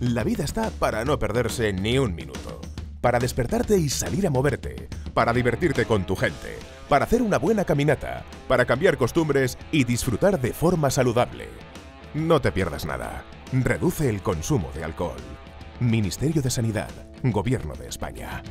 La vida está para no perderse ni un minuto. Para despertarte y salir a moverte. Para divertirte con tu gente. Para hacer una buena caminata. Para cambiar costumbres y disfrutar de forma saludable. No te pierdas nada. Reduce el consumo de alcohol. Ministerio de Sanidad. Gobierno de España.